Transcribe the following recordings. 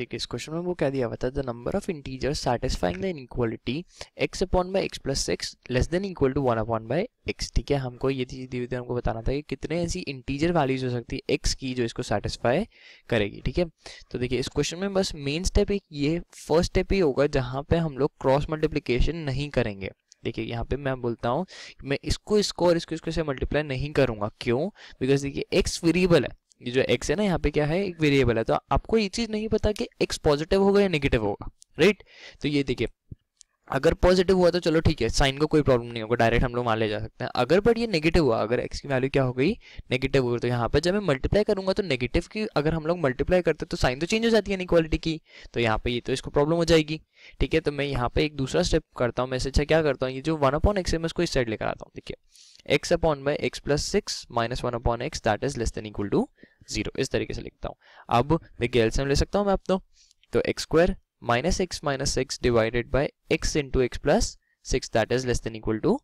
देखिए, इस क्वेश्चन में वो क्या दिया हुआ था? The number of integers satisfying the inequality x upon by x plus six less than equal to one upon by x ठीक है, हमको ये चीज़ दी हुई थी, हमको बताना था कि कितने ऐसी इंटीजर वैल्यूज़ हो सकती है एक्स की जो इसको सेटिस्फाई करेगी, ठीक है? तो देखिए, इस क्वेश्चन में बस मेन स्टेप एक ये फ़र्स्ट स्टेप ही होगा जहाँ पे हम लोग क्रॉस मल्टीप्लीकेशन नहीं करेंगे। देखिए, यहाँ पे मैं बोलता हूँ, मैं इसको इसको और इसको इसको से मल्टीप्लाई नहीं करूँगा। क्यों? बिकॉज़ देखिए एक्स वेरिएबल है। ये जो x है ना, यहाँ पे क्या है? एक वेरिएबल है। तो आपको ये चीज़ नहीं पता कि x पॉजिटिव होगा या नेगेटिव होगा राइट तो ये देखिए, अगर पॉजिटिव हुआ तो चलो ठीक है साइन को कोई प्रॉब्लम नहीं होगा डायरेक्ट हम लोग मान ले जा सकते हैं। अगर बट ये नेगेटिव हुआ, अगर एक्स की वैल्यू क्या हो गई? नेगेटिव हुई तो यहाँ पर जब मैं मल्टीप्लाई करूँगा तो नेगेटिव की अगर हम लोग मल्टीप्लाई करते तो साइन तो चेंज हो जाती है इक्वालिटी की। तो यहाँ पे ये तो इसको प्रॉब्लम हो जाएगी, ठीक है? तो मैं यहाँ पे एक दूसरा स्टेप करता हूँ मैं अच्छा क्या करता हूँ? ये जो वन अपॉन एक्स है, मैं इसको इस साइड लेकर आता हूँ, देखिए। X upon by x plus six minus one upon x that is less than equal to zero, इस तरीके से लिखता हूँ। अब देखिए एल्सियम ले सकता हूँ मैं अब तो x square minus x minus six divided by x into x plus six that is less than equal to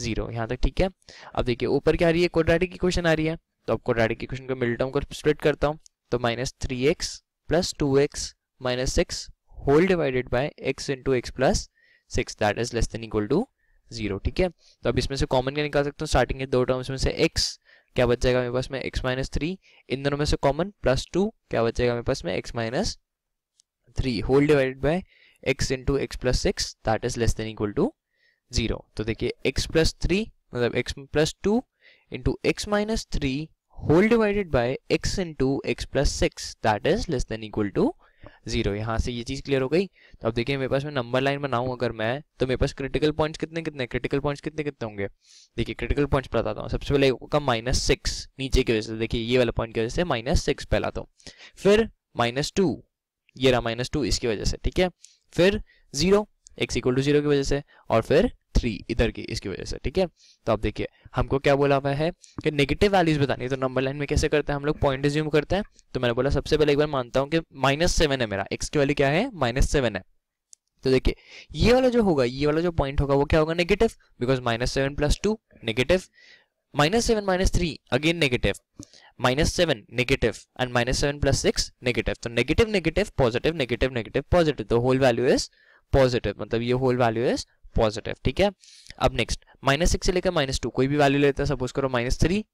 zero यहाँ तक ठीक है? अब देखिए, ऊपर क्या आ रही है? क्वाड्रेटिक इक्वेशन आ रही है। तो अब क्वाड्रेटिक इक्वेशन को मिल टर्म को स्प्लिट करता हूँ। तो minus three x plus two x minus six whole divided by x into x plus six that is less than equal to zero ठीक है? तो अब इसमें से कॉमन क्या निकाल सकता हूँ? स्टार्टिंग के दो टर्म्स में से एक्स क्या बच जाएगा मेरे पास में? x माइनस थ्री इन दोनों में से कॉमन प्लस टू क्या बच जाएगा मेरे पास में? x minus three whole divided by x into x plus six that is less than equal to zero तो देखिए, x प्लस थ्री मतलब x plus two into x minus three whole divided by x into x plus six that is less than equal to zero. यहाँ से ये चीज़ clear हो गई। तो अब देखिए, मेरे पास में नंबर लाइन बनाऊँ अगर मैं तो मेरे पास क्रिटिकल पॉइंट्स कितने कितने क्रिटिकल पॉइंट्स कितने कितने होंगे? देखिए क्रिटिकल पॉइंट्स बताता हूँ। सबसे पहले होगा माइनस सिक्स नीचे की वजह से। देखिए, ये वाला पॉइंट की वजह से माइनस सिक्स पहला तो। फिर माइनस टू ये रहा माइनस टू इसकी वजह से, ठीक है? फिर zero x equal to zero की वजह से। और फिर थ्री इधर की इसकी वजह से, ठीक है? तो आप देखिए, हमको क्या बोला हुआ है कि नेगेटिव वैल्यूज़ बतानी है तो नंबर लाइन में कैसे करते हैं हम लोग? पॉइंट रिज्यूम करते हैं। तो मैंने बोला, सबसे पहले एक बार मानता हूँ कि माइनस सेवन है मेरा। एक्स की वैल्यू क्या है? माइनस सेवन है। तो देखिए, ये वाला जो होगा, ये वाला जो पॉइंट होगा, वो क्या होगा? Negative because minus seven plus two negative minus seven minus three again negative minus seven negative and minus seven plus six negative तो negative negative positive negative negative positive तो होल वैल्यू इज़ पॉजिटिव मतलब ये whole value is positive ठीक है? अब next minus six से लेकर minus two कोई भी वैल्यू लेते हैं सपोज़ करो माइनस थ्री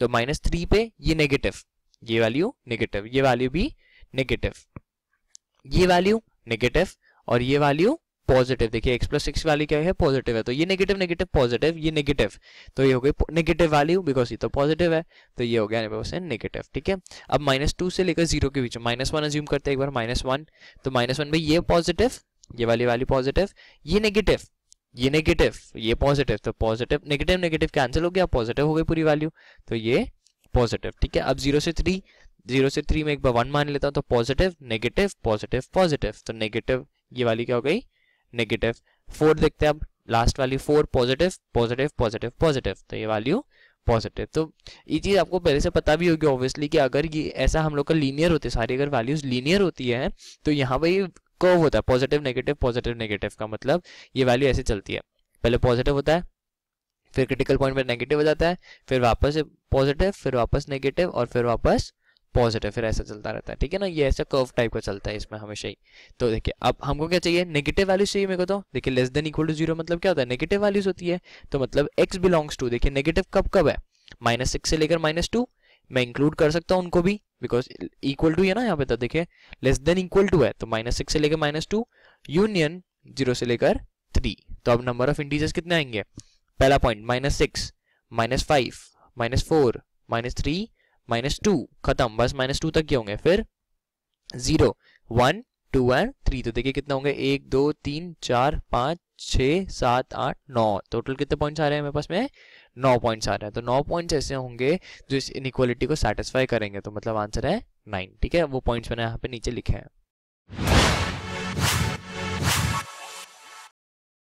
तो माइनस थ्री पे ये नेगेटिव ये वैल्यू नेगेटिव ये वैल्यू भी नेगेटिव ये वैल्यू नेगेटिव और ये वैल्यू पॉजिटिव देखिए एक्स प्लस सिक्स वैल्यू क्या है? पॉजिटिव है तो ये नेगेटिव नेगेटिव पॉजिटिव ये नेगेटिव तो ये हो गई नेगेटिव वैल्यू बिकॉज़ ये तो पॉजिटिव है तो ये हो गया नेगेटिव ठीक है? अब माइनस टू से लेकर ज़ीरो के बीच माइनस वन अज्यूम करते हैं एक बार माइनस वन तो माइनस वन भाई ये पॉजिटिव ये वाली वाली पॉजिटिव ये नेगेटिव ये नेगेटिव ये पॉजिटिव तो पॉजिटिव नेगेटिव नेगेटिव कैंसिल हो गया पॉजिटिव हो गई पूरी वैल्यू तो ये पॉजिटिव ठीक है? अब ज़ीरो से थ्री ज़ीरो से थ्री में एक बार वन मान लेता हूँ तो पॉजिटिव नेगेटिव पॉजिटिव पॉजिटिव तो नेगेटिव ये वाली क्या हो गई? नेगेटिव फोर देखते हैं अब लास्ट वाली four positive positive positive positive तो ये वैल्यू पॉजिटिव तो ये चीज़ आपको पहले से पता भी होगी ऑब्वियसली कि अगर ये ऐसा हम लोग का लीनियर होते, सारी अगर वैल्यूज़ लीनियर होती है तो यहाँ पर कर्व होता है पॉजिटिव नेगेटिव पॉजिटिव नेगेटिव का मतलब ये वैल्यू ऐसे चलती है। पहले पॉजिटिव होता है, फिर क्रिटिकल पॉइंट पर नेगेटिव हो जाता है, फिर वापस पॉजिटिव फिर वापस नेगेटिव और फिर वापस पॉजिटिव फिर ऐसा चलता रहता है। ठीक है ना? ये ऐसा कर्व टाइप का चलता है इसमें हमेशा ही। तो देखिए, अब हमको क्या चाहिए? नेगेटिव वैल्यूज़ चाहिए मेरे को तो? देखिए less than equal to zero मतलब क्या होता है? नेगेटिव वैल्यूज़ होती है तो मतलब एक्स बिलोंग्स टू देखिए नेगेटिव कब कब है? माइनस सिक्स से लेकर माइनस टू मैं इंक्लूड कर सकता हूँ उनको भी। बिकॉज़ इक्वल टू है ना यहाँ पे तो देखिए लेस देन इक्वल टू है तो माइनस सिक्स से लेकर माइनस टू यूनियन ज़ीरो से लेकर थ्री तो अब नंबर ऑफ़ इंटीजर्स कितने आएँगे? पहला point minus six minus five minus four minus three minus two खत्म, बस माइनस टू तक के होंगे। फिर zero one two and three तो देखिए कितना होंगे? एक, दो, तीन, चार, पाँच छ सात, आठ, नौ। टोटल कितने पॉइंट्स आ रहे हैं मेरे पास में? नौ पॉइंट्स आ रहे हैं। तो नौ पॉइंट्स ऐसे होंगे जो इस इनक्वालिटी को सेटिस्फाई करेंगे। तो मतलब आंसर है नाइन ठीक है? वो पॉइंट्स मैंने यहाँ पे नीचे लिखे हैं।